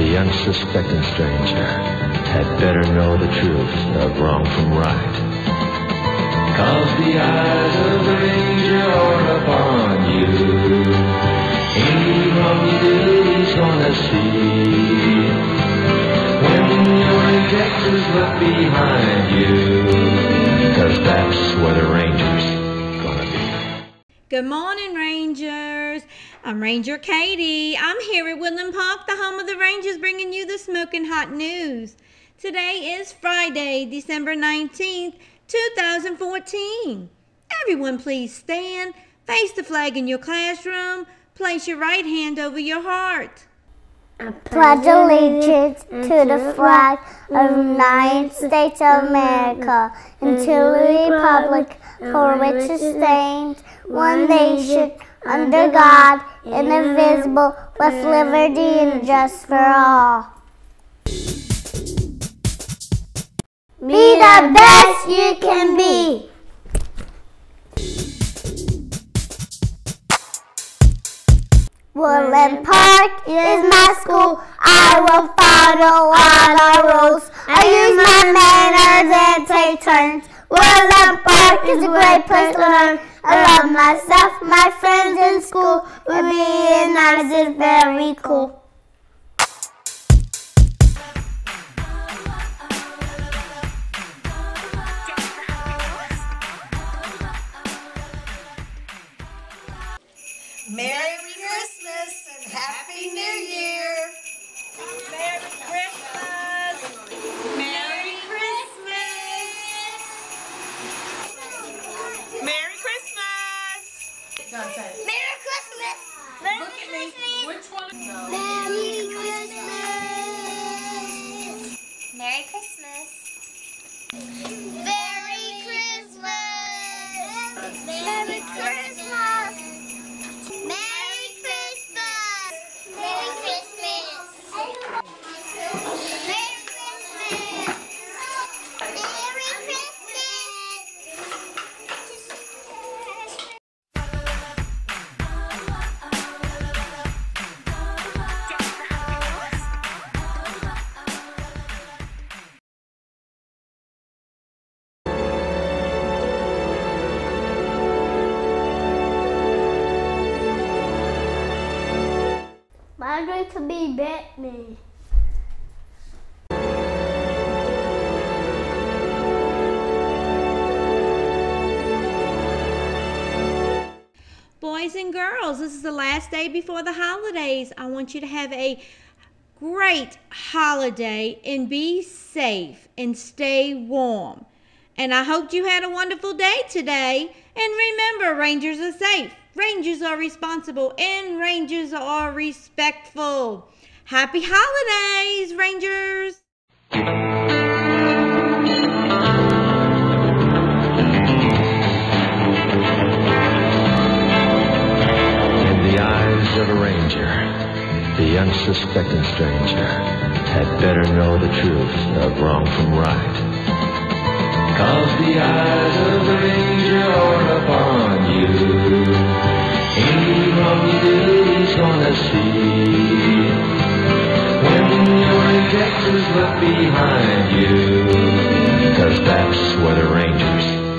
the unsuspecting stranger had better know the truth of wrong from right. Cause the eyes of the ranger are upon you. Any wrong you do, he's gonna see. When you're in Texas, look behind you. Cause that's where the ranger's gonna be. Good morning, Rangers. I'm Ranger Katie. I'm here at Woodland Park, the home of the Rangers, bringing you the smoking hot news. Today is Friday, December 19th, 2014. Everyone, please stand, face the flag in your classroom, place your right hand over your heart. I pledge allegiance to the flag of the United States of America and to the republic for which it stands, one nation, under God, indivisible, with liberty and justice for all. Be the best you can be. Woodland Park is my school. I will follow all the rules. I use my manners and take turns. Woodland Park is a great place to learn. I love myself, my friends in school. With being nice is very cool. Merry Merry Christmas! Merry Look at me. Which one? Merry I'm going to be Batman. Boys and girls, this is the last day before the holidays. I want you to have a great holiday and be safe and stay warm. And I hope you had a wonderful day today. And remember, Rangers are safe, Rangers are responsible, and Rangers are respectful. Happy holidays, Rangers! In the eyes of a ranger, the unsuspecting stranger had better know the truth of wrong from right. Cause the eyes of the ranger are upon behind you. Cause that's where the ranger's